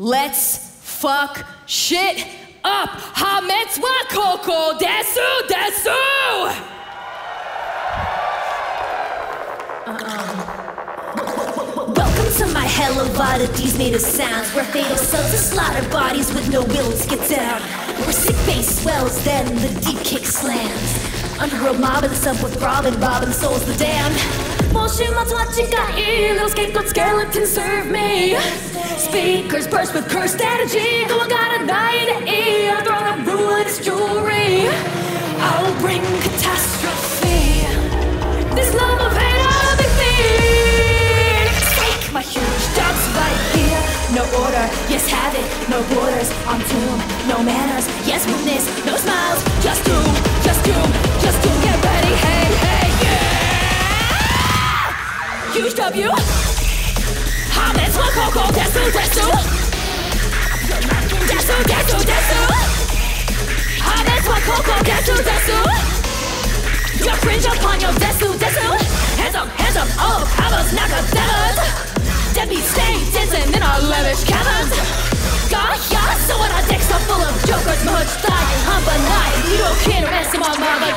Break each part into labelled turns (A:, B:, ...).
A: Let's fuck shit up. Hametzwa koko desu desu. Uh-uh.
B: Welcome to my hell of oddities made of sounds Where fatal cells to slaughter bodies with no will to get down Where sick bass swells, then the deep kick slams Underworld mobbing sub with Robin, Robin souls the damned Bullshit, that's what you got here Little scapegoat skeleton serve me Speakers burst with cursed energy. Though I got a nine Huge W Hametz wa koko desu desu Desu desu desu Hametz wa koko desu desu Your cringe upon your desu desu Hands up, hands up, all of powers, knock out devils. Deadbeat stay dancing in our lavish cabins Got ya, so what our decks are full of jokers Much thigh, a night You don't care, rest of my mother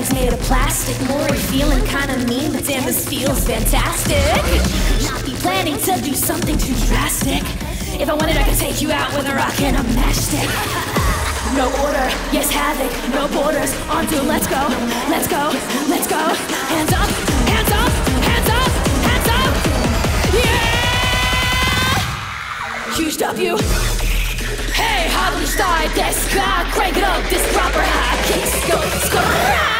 B: bags made of plastic. More feeling kinda mean, but damn, this feels fantastic. Not be planning to do something too drastic. If I wanted, I could take you out with a rock and a matchstick. No order, yes havoc, no borders. On to let's go, let's go, let's go. Hands up, hands up, hands up, hands up. Yeah! Huge W. Hey, haben steil, desk crank it up, this proper high kicks go, go,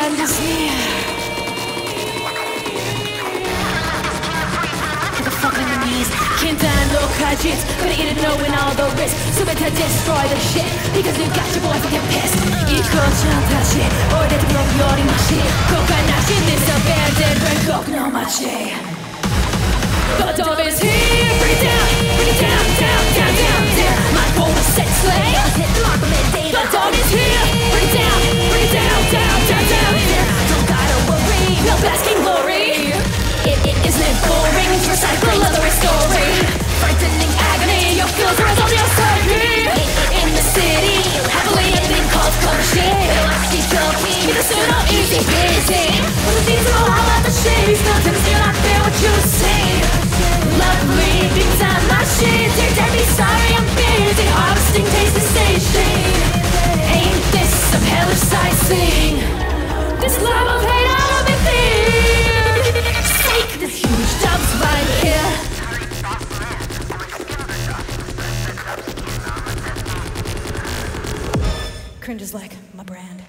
B: end is near. the fuck on your knees. Kintan, look at it. But you didn't know when all the risks. So better destroy the shit. Because you got your boy get pissed. Equal chantashi. Or that broke your machine. Kokanashi, Mr. this abandoned. break up, no machine. Things all not fair what you say. Lovely because I'm my shit. Dear Debbie, sorry I'm busy. Harvesting. Ain't this? This love of hate feared. Take this huge here. Cringe is like my brand.